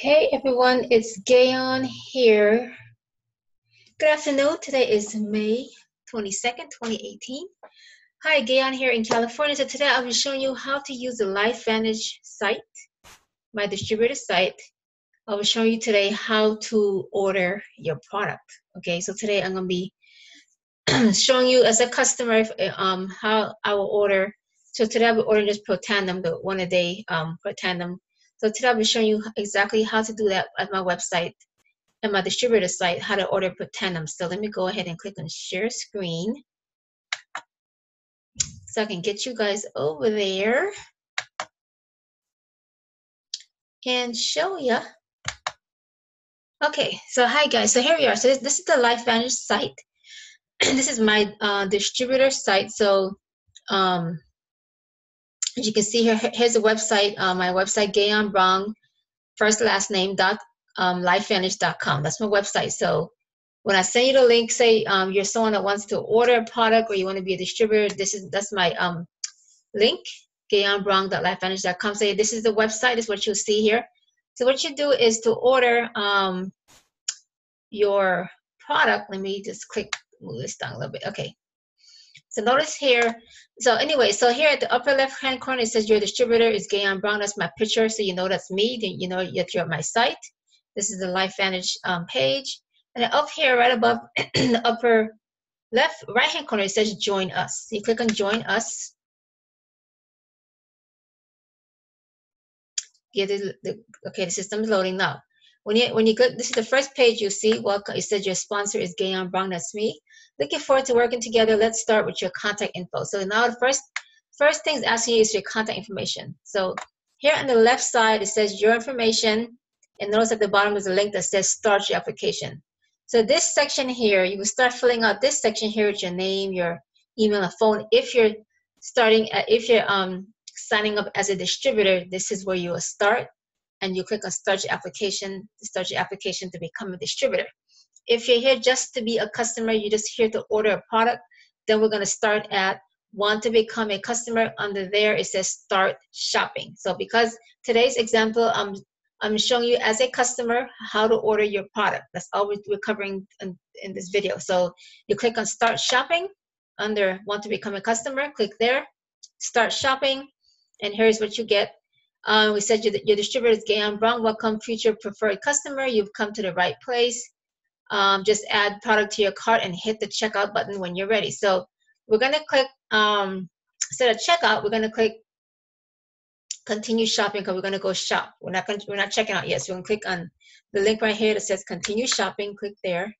Hey everyone, it's Gayone here. Good afternoon. Today is May 22nd, 2018. Hi, Gayone here in California. So today I'll be showing you how to use the LifeVantage site, my distributor site. I'll be showing you today how to order your product. Okay, so today I'm gonna be showing you as a customer um, how I will order. So today I'll be ordering this Protandim, the one a day um, Protandim so today I'll be showing you exactly how to do that at my website and my distributor site, how to order Protandim. So let me go ahead and click on share screen so I can get you guys over there and show you. Okay, so hi guys. So here we are. So this, this is the LifeVantage site. this is my uh, distributor site. So um, as you can see here, here's a website, uh, my website, Gayone Brown, first last name dot um, lifevantage.com. That's my website. So when I send you the link, say um, you're someone that wants to order a product or you want to be a distributor, this is that's my um, link, gayonebrown.lifevantage.com. Say this is the website, this is what you'll see here. So what you do is to order um, your product. Let me just click, move this down a little bit. Okay. So notice here, so anyway, so here at the upper left hand corner, it says your distributor is Gayone Brown. That's my picture. So you know that's me. Then you know that you're at my site. This is the LifeVantage um, page. And up here, right above the upper left, right hand corner, it says join us. So you click on join us. Get the, the, okay, the system's loading now. When you when you go, this is the first page you see. Welcome. It says your sponsor is Gayone Brown. That's me. Looking forward to working together. Let's start with your contact info. So now the first first thing is asking you is your contact information. So here on the left side it says your information, and notice at the bottom is a link that says start your application. So this section here, you will start filling out this section here with your name, your email, and phone. If you're starting, at, if you're um, signing up as a distributor, this is where you will start and you click on start your application, start your application to become a distributor. If you're here just to be a customer, you're just here to order a product, then we're gonna start at want to become a customer. Under there, it says start shopping. So because today's example, I'm, I'm showing you as a customer how to order your product. That's all we're covering in, in this video. So you click on start shopping under want to become a customer, click there, start shopping, and here's what you get um, we said your, your distributor is Gayone Brown. Welcome, future preferred customer. You've come to the right place. Um, just add product to your cart and hit the checkout button when you're ready. So we're going to click, um, instead of checkout, we're going to click continue shopping because we're going to go shop. We're not to, we're not checking out yet. So we're going to click on the link right here that says continue shopping. Click there.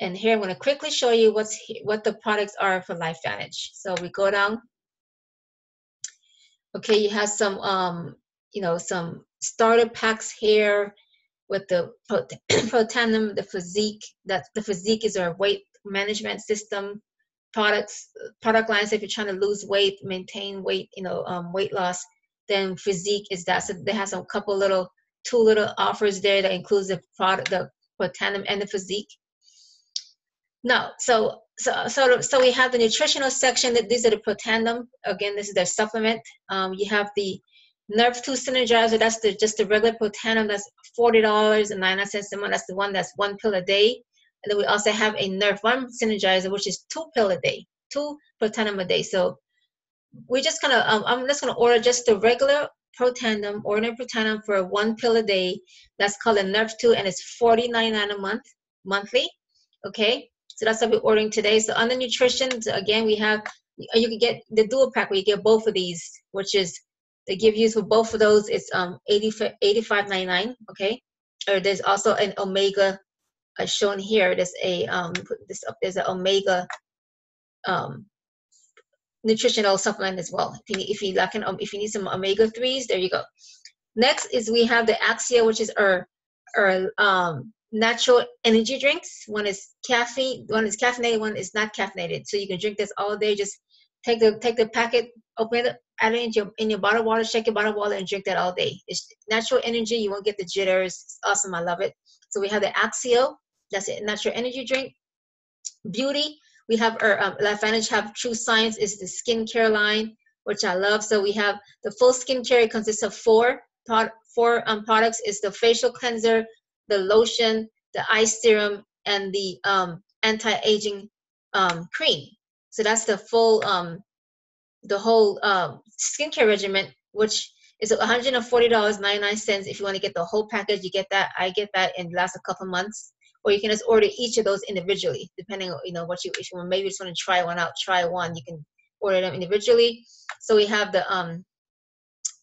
And here I'm going to quickly show you what's what the products are for LifeVantage. So we go down Okay, you have some, um, you know, some starter packs here with the Protandim, the PhysIQ. That the PhysIQ is our weight management system products, product lines. If you're trying to lose weight, maintain weight, you know, um, weight loss, then PhysIQ is that. So they have some couple little, two little offers there that includes the product, the Protandim and the PhysIQ. No, so so so so we have the nutritional section. That these are the Protandim. Again, this is their supplement. Um, you have the Nrf2 Synergizer. That's the just the regular Protandim. That's forty dollars and ninety cents a month. That's the one that's one pill a day. And then we also have a Nrf1 Synergizer, which is two pill a day, two Protandim a day. So we're just gonna um, I'm just gonna order just the regular Protandim, ordinary Protandim for one pill a day. That's called a Nrf2, and it's forty ninety nine a month monthly. Okay. So that's what we're ordering today. So under nutrition, again, we have, you can get the dual pack where you get both of these, which is, they give you for both of those, it's um 80, 85.99, okay? Or there's also an omega uh, shown here. There's a, um, put this up, there's an omega um, nutritional supplement as well. If you, if you like an, if you need some omega 3s, there you go. Next is we have the Axio, which is our, our um, natural energy drinks. One is caffeine, one is caffeinated, one is not caffeinated. So you can drink this all day. Just take the take the packet, open it, add it in your in your bottle water, shake your bottle water, and drink that all day. It's natural energy. You won't get the jitters. It's awesome. I love it. So we have the Axio. That's a natural energy drink. Beauty. We have our um, LifeVantage have True Science is the skincare line, which I love. So we have the full skincare. It consists of four four um, products is the facial cleanser, the lotion, the eye serum, and the um, anti-aging um, cream. So that's the full, um, the whole um, skincare regimen, which is $140.99. If you want to get the whole package, you get that. I get that and lasts a couple months. Or you can just order each of those individually, depending on you know what you if you maybe you just want to try one out, try one. You can order them individually. So we have the um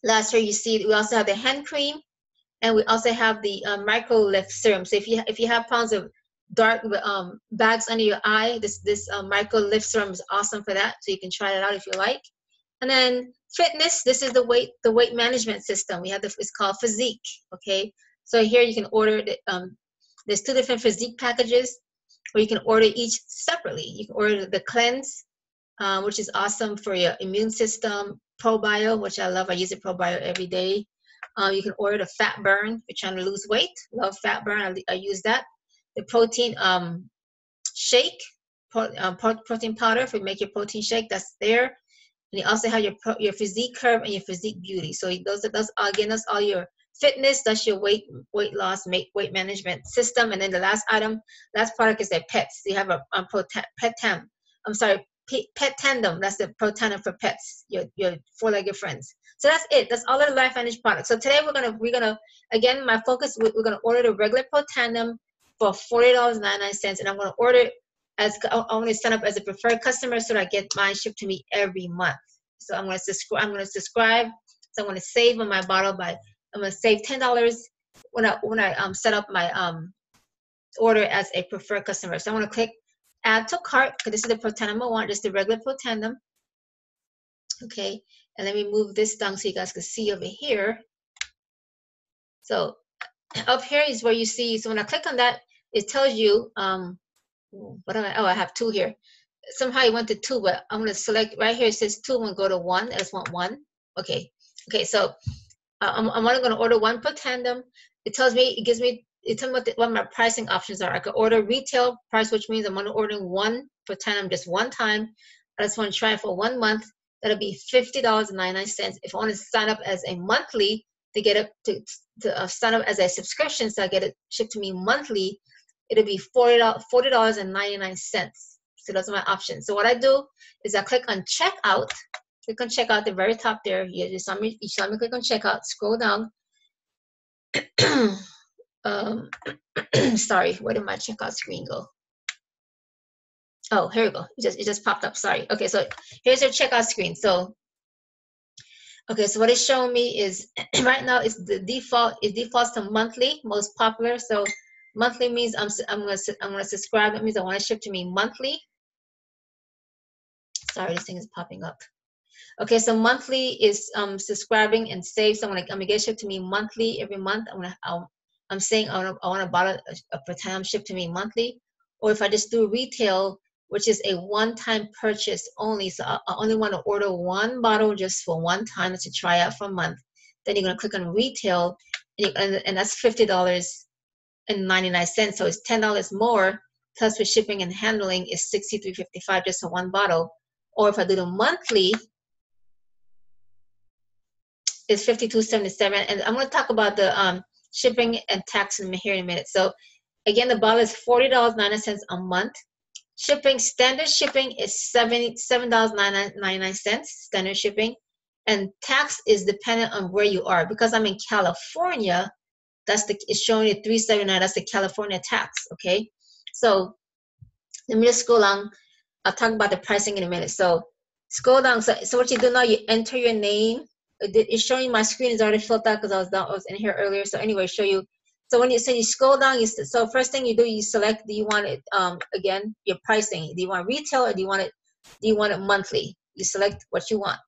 last year you see we also have the hand cream and we also have the um, micro lift serum. So if you if you have problems of dark um, bags under your eye, this this um, micro lift serum is awesome for that. So you can try it out if you like. And then fitness, this is the weight the weight management system. We have the it's called PhysIQ. Okay, so here you can order the, um, there's two different PhysIQ packages, or you can order each separately. You can order the cleanse, uh, which is awesome for your immune system. ProBio, which I love. I use it ProBio every day. Um, you can order the fat burn if you're trying to lose weight. Love fat burn. I, I use that. The protein um, shake, pro, um, protein powder for make your protein shake. That's there. And you also have your your PhysIQ curve and your PhysIQ beauty. So those those again that's all your fitness. That's your weight weight loss weight management system. And then the last item, last product is their pets. You have a, a pet tam. I'm sorry, Petandim. That's the Protandim for pets. Your your four-legged friends. So that's it. That's all the LifeVantage products. So today we're gonna we're gonna again my focus we're gonna order the regular Pro Tandem for forty dollars ninety nine cents, and I'm gonna order as I'm gonna sign up as a preferred customer so that I get mine shipped to me every month. So I'm gonna subscribe. I'm gonna subscribe. So I'm gonna save on my bottle by I'm gonna save ten dollars when I when I um set up my um order as a preferred customer. So I'm gonna click add to cart because this is the Protandim I want, just the regular Protandim. Okay, and let me move this down so you guys can see over here. So up here is where you see, so when I click on that, it tells you, um, what am I, oh, I have two here. Somehow went to two, but I'm gonna select, right here it says two, gonna go to one, I just want one. Okay, okay, so uh, I'm, I'm only gonna order one Protandim. It tells me, it gives me, it tells me what, the, what my pricing options are. I could order retail price, which means I'm only ordering one Protandim just one time. I just want to try it for one month that'll be $50.99. If I want to sign up as a monthly to get it to, to uh, sign up as a subscription, so I get it shipped to me monthly, it'll be $40, $40.99. So those are my options. So what I do is I click on checkout. Click on checkout the very top there. You just saw me, you saw me click on checkout. Scroll down. um, sorry, where did my checkout screen go? Oh, here we go. It just it just popped up. Sorry. Okay, so here's your checkout screen. So okay, so what it's showing me is right now is the default it defaults to monthly, most popular. So monthly means I'm I'm gonna I'm gonna subscribe. That means I want to ship to me monthly. Sorry, this thing is popping up. Okay, so monthly is um subscribing and save. So I'm gonna I'm gonna get shipped to me monthly every month. I'm gonna i am saying I want to I want to buy a, a pretend ship to me monthly. Or if I just do retail, which is a one-time purchase only. So I, only want to order one bottle just for one time to try out for a month. Then you're to click on retail, and, you, and, and that's fifty dollars and ninety-nine cents. So it's ten dollars more. Plus for shipping and handling is sixty-three fifty-five just for one bottle. Or if I do the monthly, it's fifty-two seventy-seven. And I'm going to talk about the um, shipping and tax in here in a minute. So again, the bottle is forty dollars ninety cents a month Shipping, standard shipping is $7.99 standard shipping. And tax is dependent on where you are. Because I'm in California, that's the it's showing you 379, that's the California tax, okay? So let me just scroll down. I'll talk about the pricing in a minute. So scroll down. So, so what you do now, you enter your name. It's showing my screen is already filled out because I was down, I was in here earlier. So anyway, show you so when you say you scroll down, you so first thing you do, you select do you want it um, again your pricing. Do you want retail or do you want it do you want it monthly? You select what you want.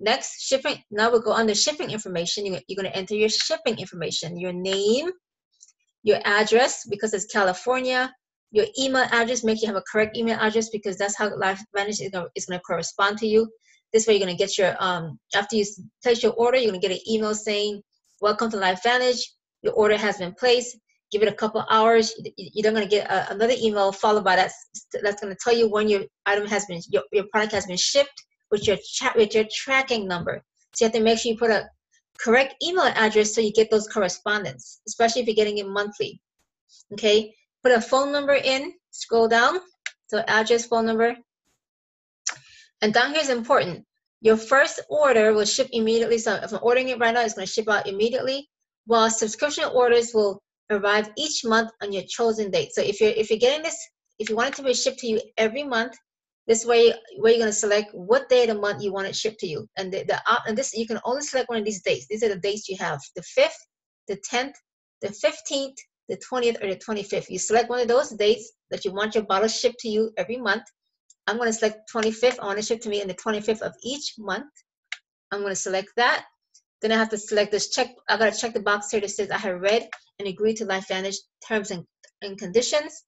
Next, shipping. Now we'll go under shipping information. You, you're going to enter your shipping information, your name, your address because it's California, your email address. Make sure you have a correct email address because that's how LifeVantage is going to correspond to you. This way, you're going to get your um after you place your order, you're going to get an email saying, "Welcome to LifeVantage your order has been placed. Give it a couple hours. You're going to get a, another email followed by that. That's going to tell you when your item has been, your, your product has been shipped with your chat with your tracking number. So you have to make sure you put a correct email address so you get those correspondence, especially if you're getting it monthly. Okay, put a phone number in, scroll down, so address, phone number. And down here is important. Your first order will ship immediately. So if I'm ordering it right now, it's going to ship out immediately. While subscription orders will arrive each month on your chosen date. So if you're if you're getting this, if you want it to be shipped to you every month, this way where you're going to select what day of the month you want it shipped to you. And the, the and this you can only select one of these dates. These are the dates you have: the 5th, the 10th, the 15th, the 20th, or the 25th. You select one of those dates that you want your bottle shipped to you every month I'm going to select 25th. I want to ship to me in the 25th of each month. I'm going to select that. Then I have to select this check. I got to check the box here that says I have read and agreed to LifeVantage terms and, and conditions.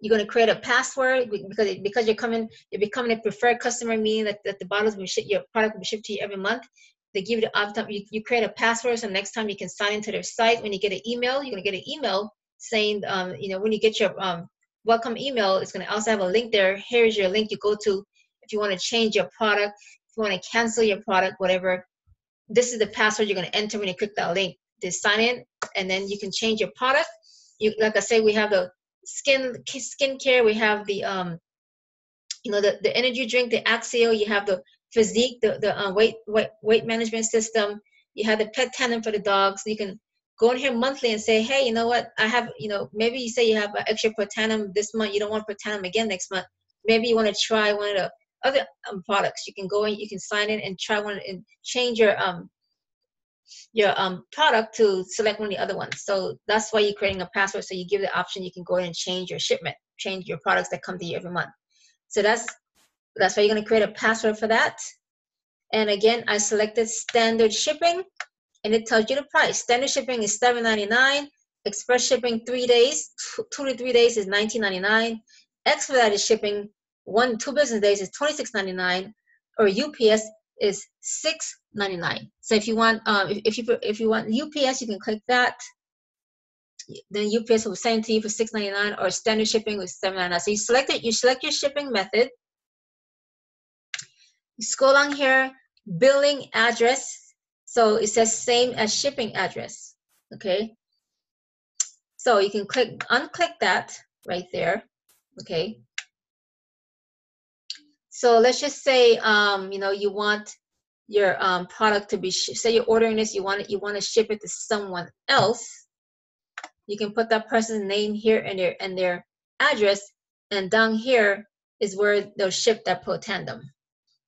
You're going to create a password because because you're coming, you're becoming a preferred customer, meaning that, that the bottles will ship, your product will be shipped to you every month. They give you the option, you, you create a password, so next time you can sign into their site. When you get an email, you're going to get an email saying, um, you know, when you get your um, welcome email it's going to also have a link there. Here's your link you go to if you want to change your product, if you want to cancel your product, whatever. This is the password you're going to enter when you click that link. Just sign in, and then you can change your product. You, like I say, we have the skin skincare. We have the um, you know, the, the energy drink, the Axio. You have the PhysIQ, the the uh, weight weight weight management system. You have the Petandim for the dogs. You can go in here monthly and say, hey, you know what? I have, you know, maybe you say you have an extra Protandim this month. You don't want Protandim again next month. Maybe you want to try one of the other um, products. You can go in, you can sign in and try one and change your um your um product to select one of the other ones. So that's why you're creating a password. So you give the option you can go in and change your shipment, change your products that come to you every month. So that's that's why you're going to create a password for that. And again, I selected standard shipping and it tells you the price. Standard shipping is $7.99. Express shipping three days, two to three days is $19.99. Expedited shipping one two business days is $26.99, or UPS is $6.99. So if you want, um, if, if you if you want UPS, you can click that. Then UPS will send to you for $6.99, or standard shipping with $7.99. So you select it. You select your shipping method. You scroll down here, billing address so it says same as shipping address, okay? So you can click, unclick that right there, okay? So let's just say, um, you know, you want your um, product to be, say you're ordering this, you want it, you want to ship it to someone else. You can put that person's name here and their and their address, and down here is where they'll ship that Protandim.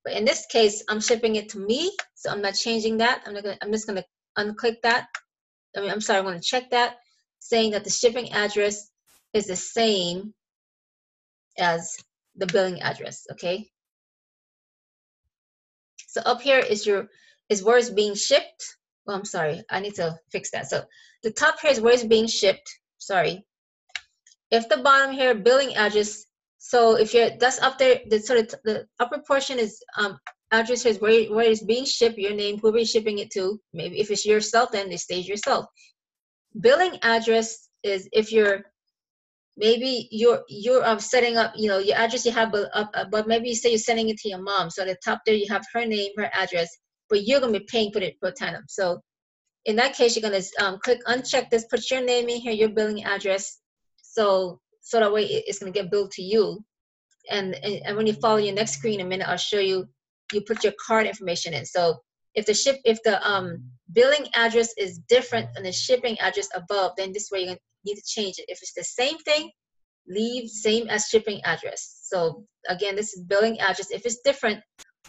But in this case, I'm shipping it to me, so I'm not changing that. I'm not gonna, I'm just gonna unclick that. I mean, I'm sorry, I want to check that, saying that the shipping address is the same as the billing address, okay? So up here is your, is where it's being shipped. Well, I'm sorry, I need to fix that. So the top here is where it's being shipped, sorry. If the bottom here, billing address so if you're that's up there, the sort of the upper portion is um address is where where it's being shipped, your name, whoever you're shipping it to. Maybe if it's yourself, then it stays yourself. Billing address is if you're maybe you're you're um, setting up you know your address you have but, uh, but maybe you say you're sending it to your mom so at the top there you have her name her address but you're going to be paying for it per tandem so in that case you're going to um, click uncheck this put your name in here your billing address so so that way it's going to get billed to you. And, and, and when you follow your next screen in a minute, I'll show you, you put your card information in. So if the ship, if the um, billing address is different than the shipping address above, then this way you need to change it. If it's the same thing, leave same as shipping address. So again, this is billing address. If it's different,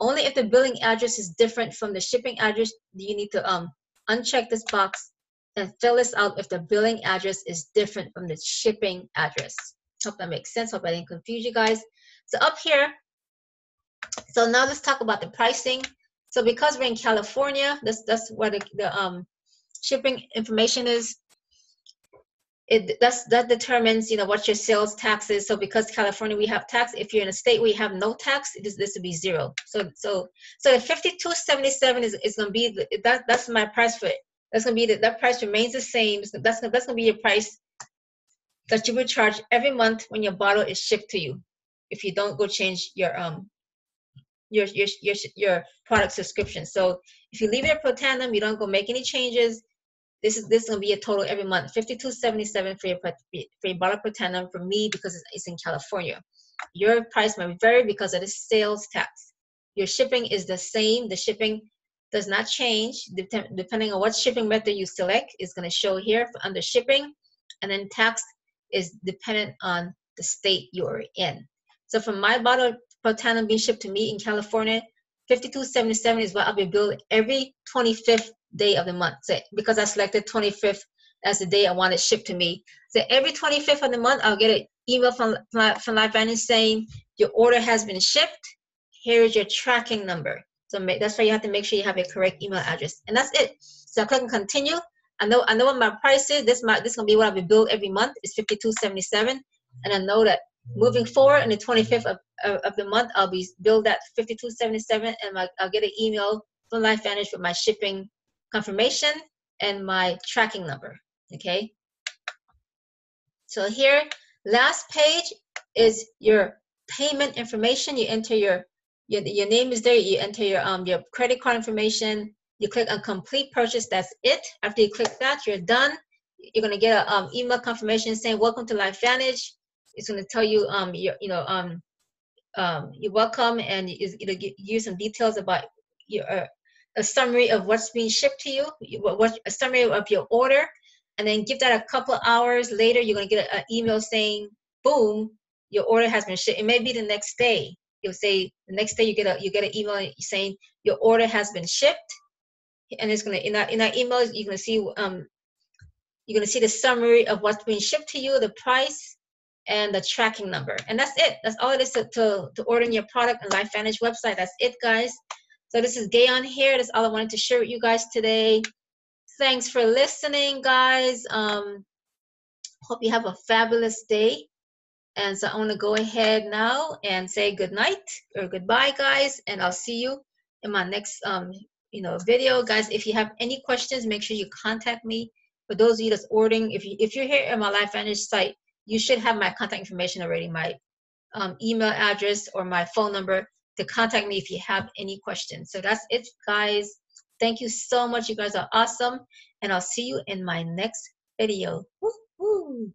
only if the billing address is different from the shipping address, you need to um, uncheck this box and fill this out if the billing address is different from the shipping address. Hope that makes sense. Hope I didn't confuse you guys. So up here, so now let's talk about the pricing. So because we're in California, that's that's where the, the um, shipping information is. It that's that determines you know what your sales tax is. So because California we have tax, if you're in a state where you have no tax, this this would be zero. So so so the 5277 is is gonna be the, that that's my price for it. That's gonna be the, that price remains the same. That's that's gonna be your price that you will charge every month when your bottle is shipped to you. If you don't go change your um your your your, your product subscription. So if you leave it at you don't go make any changes. This is this is gonna be a total every month, fifty-two seventy-seven for your bottle Protandim for me because it's, it's in California. Your price might vary because of the sales tax. Your shipping is the same. The shipping does not change depending on what shipping method you select. It's going to show here under shipping, and then tax is dependent on the state you're in. So from my bottle Protandim being shipped to me in California, 5277 is what I'll be billed every 25th day of the month. So because I selected 25th as the day I want it shipped to me. So every 25th of the month, I'll get an email from, from LifeVantage saying your order has been shipped. Here is your tracking number. So make, that's why you have to make sure you have a correct email address. And that's it. So I click on continue. I know I know what my price is. This my this gonna be what I'll be billed every month. It's 52.77, and I know that moving forward on the 25th of, of, of the month, I'll be billed at 52.77, and my, I'll get an email from Life LifeVantage with my shipping confirmation and my tracking number. Okay. So here, last page is your payment information. You enter your your, your name is there. You enter your um your credit card information. You click on complete purchase. That's it. After you click that, you're done. You're gonna get an um, email confirmation saying welcome to LifeVantage. It's gonna tell you um your you know um um you're welcome and it'll give you some details about your uh, a summary of what's being shipped to you, what, a summary of your order, and then give that a couple hours later. You're gonna get an email saying, "Boom, your order has been shipped." It may be the next day. You'll say the next day you get a you get an email saying your order has been shipped. And it's gonna in that in that email you're gonna see um you're gonna see the summary of what's being shipped to you the price and the tracking number. And that's it. That's all it is to, to, to order your product on LifeVantage website. That's it guys so this is Gayone here that's all I wanted to share with you guys today thanks for listening guys um hope you have a fabulous day and so I want to go ahead now and say good night or goodbye, guys. And I'll see you in my next, um, you know, video, guys. If you have any questions, make sure you contact me. For those of you that's ordering, if you if you're here at my LifeVantage site, you should have my contact information already, my um, email address or my phone number to contact me if you have any questions. So that's it, guys. Thank you so much. You guys are awesome. And I'll see you in my next video. Woo-hoo.